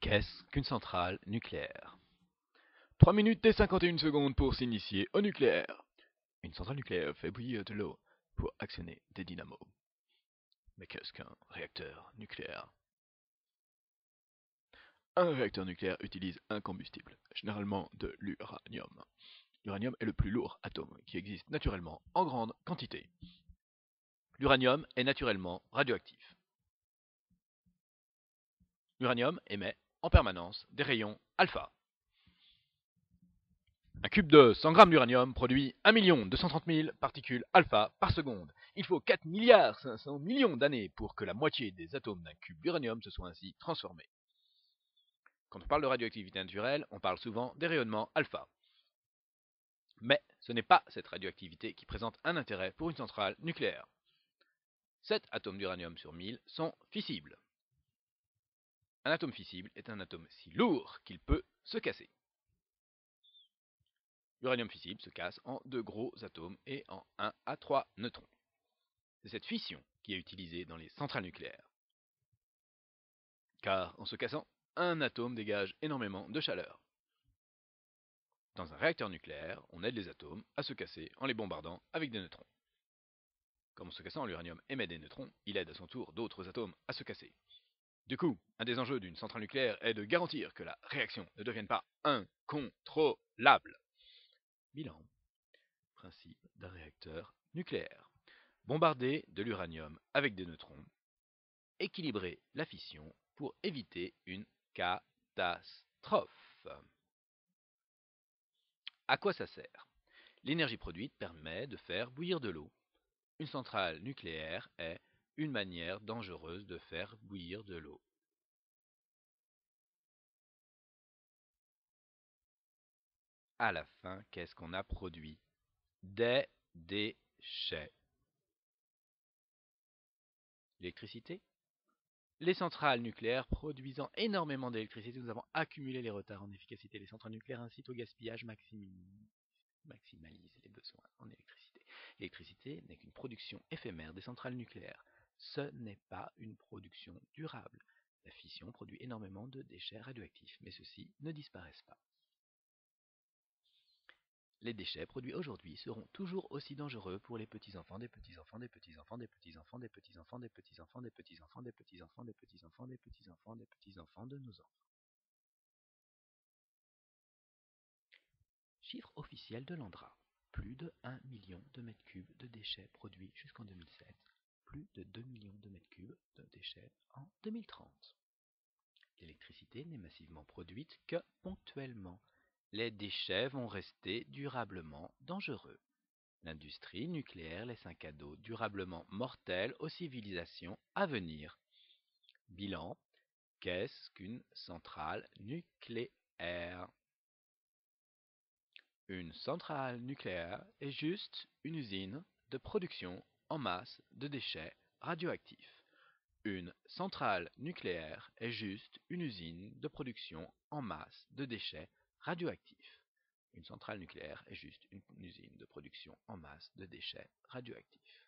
Qu'est-ce qu'une centrale nucléaire 3 minutes et 51 secondes pour s'initier au nucléaire. Une centrale nucléaire fait bouillir de l'eau pour actionner des dynamos. Mais qu'est-ce qu'un réacteur nucléaire? Un réacteur nucléaire utilise un combustible, généralement de l'uranium. L'uranium est le plus lourd atome qui existe naturellement en grande quantité. L'uranium est naturellement radioactif. L'uranium émet en permanence des rayons alpha. Un cube de 100 grammes d'uranium produit 1 230 000 particules alpha par seconde. Il faut 4 milliards 500 millions d'années pour que la moitié des atomes d'un cube d'uranium se soient ainsi transformés. Quand on parle de radioactivité naturelle, on parle souvent des rayonnements alpha. Mais ce n'est pas cette radioactivité qui présente un intérêt pour une centrale nucléaire. 7 atomes d'uranium sur 1000 sont fissibles. Un atome fissible est un atome si lourd qu'il peut se casser. L'uranium fissible se casse en deux gros atomes et en 1 à 3 neutrons. C'est cette fission qui est utilisée dans les centrales nucléaires. Car en se cassant, un atome dégage énormément de chaleur. Dans un réacteur nucléaire, on aide les atomes à se casser en les bombardant avec des neutrons. Comme en se cassant, l'uranium émet des neutrons, il aide à son tour d'autres atomes à se casser. Du coup, un des enjeux d'une centrale nucléaire est de garantir que la réaction ne devienne pas incontrôlable. Bilan. Principe d'un réacteur nucléaire. Bombarder de l'uranium avec des neutrons. Équilibrer la fission pour éviter une catastrophe. À quoi ça sert? L'énergie produite permet de faire bouillir de l'eau. Une centrale nucléaire est une manière dangereuse de faire bouillir de l'eau. à la fin, qu'est-ce qu'on a produit? Des déchets. L'électricité? Les centrales nucléaires produisant énormément d'électricité, nous avons accumulé les retards en efficacité. Les centrales nucléaires incitent au gaspillage, maximalisent les besoins en électricité. L'électricité n'est qu'une production éphémère des centrales nucléaires. Ce n'est pas une production durable. La fission produit énormément de déchets radioactifs, mais ceux-ci ne disparaissent pas. Les déchets produits aujourd'hui seront toujours aussi dangereux pour les petits-enfants des petits-enfants des petits-enfants des petits-enfants des petits-enfants des petits-enfants des petits-enfants des petits-enfants des petits-enfants des petits-enfants des petits-enfants de nos enfants. Chiffre officiel de l'Andra. Plus de 1 million de mètres cubes de déchets produits jusqu'en 2007. Plus de 2 millions de mètres cubes de déchets en 2030. L'électricité n'est massivement produite que ponctuellement les déchets vont rester durablement dangereux. L'industrie nucléaire laisse un cadeau durablement mortel aux civilisations à venir. Bilan Qu'est-ce qu'une centrale nucléaire? Une centrale nucléaire est juste une usine de production en masse de déchets radioactifs. Une centrale nucléaire est juste une usine de production en masse de déchets Radioactif. Une centrale nucléaire est juste une usine de production en masse de déchets radioactifs.